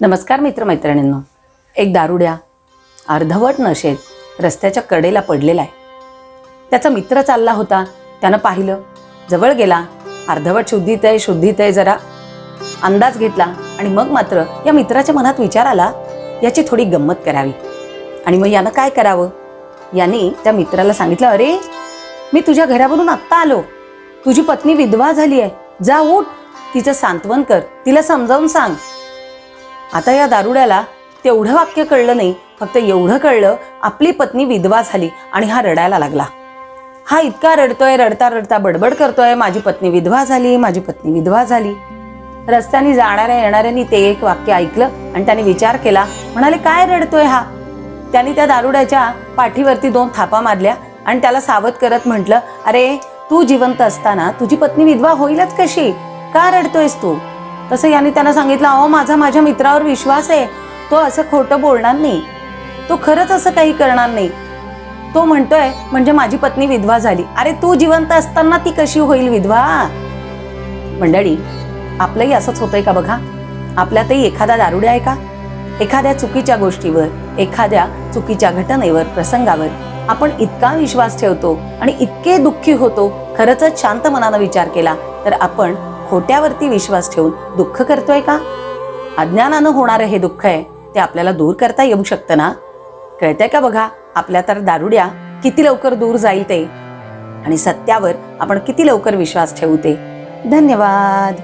नमस्कार मित्रमैत्रिणींनो. एक दारुड्या अर्धवट नशेत रस्त्याच्या कडेला पडलेला आहे. त्याचा मित्र चालला होता. त्यानं पाहिलं. जवळ गेला. अर्धवट शुद्धीत आहे शुद्धीत आहे जरा. अंदाज घेतला आणि मग मात्र या मित्राच्या मनात विचार आला. याची थोडी गंमत करावी. आणि मग यानं काय करावं? यांनी त्या मित्राला सांगितलं अरे मी तुझ्या घरावरून आत्ता आलो. तुझी पत्नी विधवा झाली आहे. जा उठ. तिचं सांत्वन कर. तिला समजावून सांग. आता या दारुड्याला तेवढं वाक्य कळलं नाही फक्त एवढं कळलं आपली पत्नी विधवा झाली आणि हा रडायला लागला. हा इतका रडतोय रडता रडता बडबड करतोय माझी पत्नी विधवा झाली माझी पत्नी विधवा झाली. रस्त्याने जाणाऱ्या येणाऱ्यांनी ते एक वाक्य ऐकलं आणि त्याने विचार केला म्हणाले काय रडतोय हा? त्याने त्या दारुड्याच्या पाठीवरती दोन थापा मारल्या आणि त्याला सावध करत म्हटलं अरे तू जिवंत असताना तुझी पत्नी विधवा होईलच कशी? का रडतोयस तू? तसं याने त्यांना सांगितलं अहो माझा माझ्या मित्रावर विश्वास आहे. तो असं खोटं बोलणार नाही. तो खरंच असं काही करणार नाही. तो म्हणतोय म्हणजे माझी पत्नी विधवा झाली. अरे तू जिवंत असताना ती कशी होईल विधवा? मंडळी आपलंही असंच होतंय का बघा? आपल्यातही एखादा दारुड्या आहे का? एखाद्या चुकीच्या गोष्टीवर एखाद्या चुकीच्या घटनेवर प्रसंगावर आपण इतका विश्वास ठेवतो आणि इतके दुःखी होतो. खरंच शांत मनानं विचार केला तर आपण खोट्यावरती विश्वास ठेवून दुःख करतोय का? अज्ञानानं होणारं हे दुःख आहे ते आपल्याला दूर करता येऊ शकतं ना? कळतंय का बघा आपल्या तर दारुड्या किती लवकर दूर जाईल ते? आणि सत्यावर आपण किती लवकर विश्वास ठेवू ते? धन्यवाद!